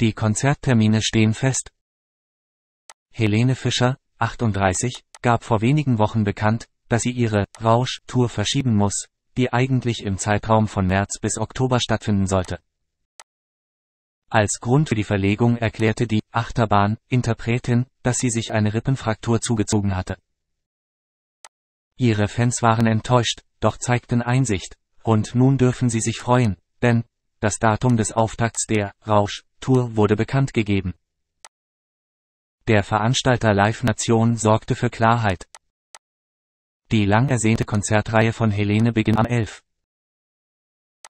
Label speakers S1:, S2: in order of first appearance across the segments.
S1: Die Konzerttermine stehen fest. Helene Fischer, 38, gab vor wenigen Wochen bekannt, dass sie ihre Rausch-Tour verschieben muss, die eigentlich im Zeitraum von März bis Oktober stattfinden sollte. Als Grund für die Verlegung erklärte die Achterbahn-Interpretin, dass sie sich eine Rippenfraktur zugezogen hatte. Ihre Fans waren enttäuscht, doch zeigten Einsicht, und nun dürfen sie sich freuen, denn das Datum des Auftakts der Rausch-Tour wurde bekannt gegeben. Der Veranstalter Live Nation sorgte für Klarheit. Die lang ersehnte Konzertreihe von Helene beginnt am 11.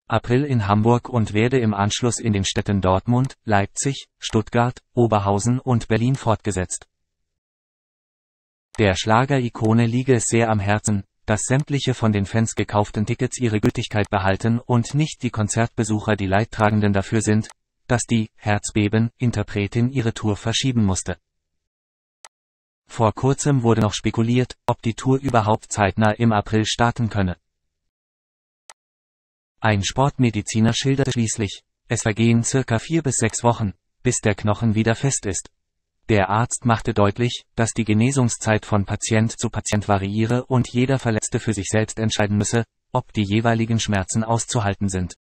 S1: April in Hamburg und werde im Anschluss in den Städten Dortmund, Leipzig, Stuttgart, Oberhausen und Berlin fortgesetzt. Der Schlager-Ikone liege es sehr am Herzen, dass sämtliche von den Fans gekauften Tickets ihre Gültigkeit behalten und nicht die Konzertbesucher die Leidtragenden dafür sind, dass die Herzbeben-Interpretin ihre Tour verschieben musste. Vor kurzem wurde noch spekuliert, ob die Tour überhaupt zeitnah im April starten könne. Ein Sportmediziner schilderte schließlich, es vergehen circa vier bis sechs Wochen, bis der Knochen wieder fest ist. Der Arzt machte deutlich, dass die Genesungszeit von Patient zu Patient variiere und jeder Verletzte für sich selbst entscheiden müsse, ob die jeweiligen Schmerzen auszuhalten sind.